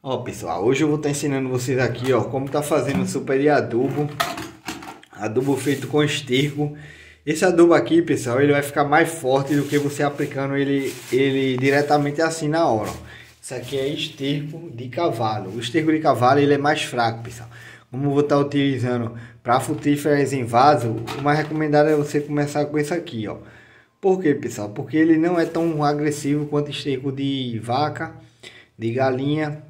Ó pessoal, hoje eu vou estar tá ensinando vocês aqui ó como tá fazendo super de adubo. Adubo feito com esterco. Esse adubo aqui pessoal, ele vai ficar mais forte do que você aplicando ele, ele diretamente assim na hora Isso aqui é esterco de cavalo. O esterco de cavalo ele é mais fraco pessoal. Como eu vou estar tá utilizando para frutíferas em vaso O mais recomendado é você começar com esse aqui ó. Por que pessoal? Porque ele não é tão agressivo quanto esterco de vaca, de galinha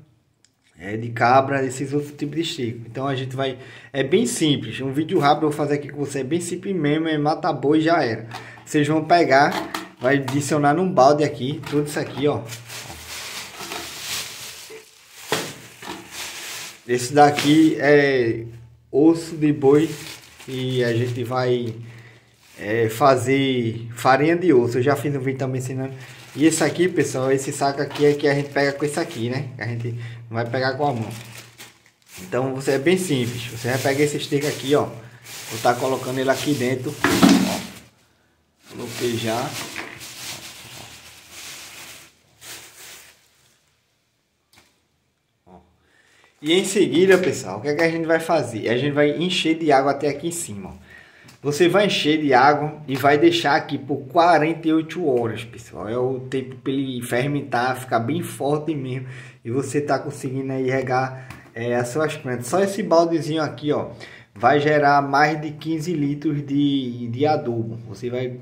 é, de cabra, esses outros tipos de esterco. Então a gente vai. É bem simples. Um vídeo rápido eu vou fazer aqui com você. É bem simples mesmo. É mata boi já era. Vocês vão pegar, vai adicionar num balde aqui. Tudo isso aqui, ó. Esse daqui é osso de boi e a gente vai é, fazer farinha de osso. Eu já fiz um vídeo também ensinando. E esse aqui, pessoal, esse saco aqui é que a gente pega com esse aqui, né? A gente vai pegar com a mão. Então, você é bem simples. Você vai pegar esse esteco aqui, ó. Vou estar tá colocando ele aqui dentro. Ó. Coloquei já. E em seguida, pessoal, o que, é que a gente vai fazer? A gente vai encher de água até aqui em cima, ó. Você vai encher de água e vai deixar aqui por 48 horas, pessoal. É o tempo para ele fermentar, ficar bem forte mesmo. E você tá conseguindo aí regar é, as suas plantas. Só esse baldezinho aqui, ó, vai gerar mais de 15 litros de, de adubo. Você vai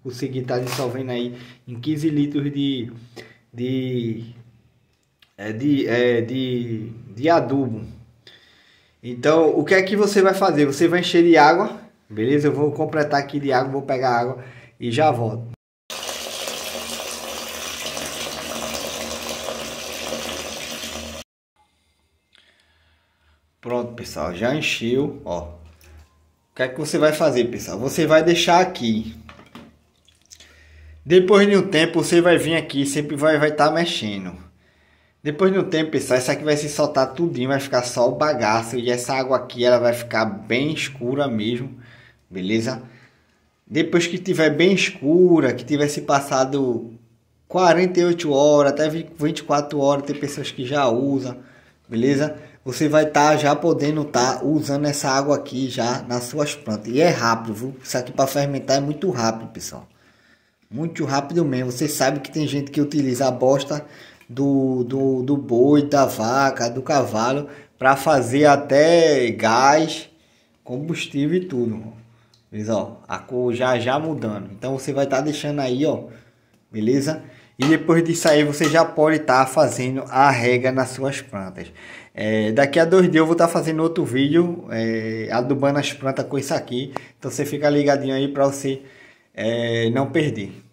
conseguir estar tá dissolvendo aí em 15 litros de, de, é, de, é, de, de adubo. Então, o que é que você vai fazer? Você vai encher de água Beleza? Eu vou completar aqui de água, vou pegar água e já volto. Pronto, pessoal, já encheu, ó. O que é que você vai fazer, pessoal? Você vai deixar aqui. Depois de um tempo, você vai vir aqui, sempre vai estar vai tá mexendo. Depois de um tempo, pessoal, essa aqui vai se soltar tudinho, vai ficar só o bagaço. E essa água aqui, ela vai ficar bem escura mesmo beleza? Depois que tiver bem escura, que tivesse passado 48 horas, até 24 horas, tem pessoas que já usam, beleza? Você vai estar tá já podendo estar tá usando essa água aqui já nas suas plantas. E é rápido, viu? Isso aqui para fermentar é muito rápido, pessoal. Muito rápido mesmo. Você sabe que tem gente que utiliza a bosta do, do, do boi, da vaca, do cavalo para fazer até gás, combustível e tudo. Beleza, ó, a cor já já mudando. Então você vai estar tá deixando aí, ó, beleza? E depois disso aí você já pode estar tá fazendo a rega nas suas plantas. É, daqui a dois dias eu vou estar tá fazendo outro vídeo é, adubando as plantas com isso aqui. Então você fica ligadinho aí para você é, não perder.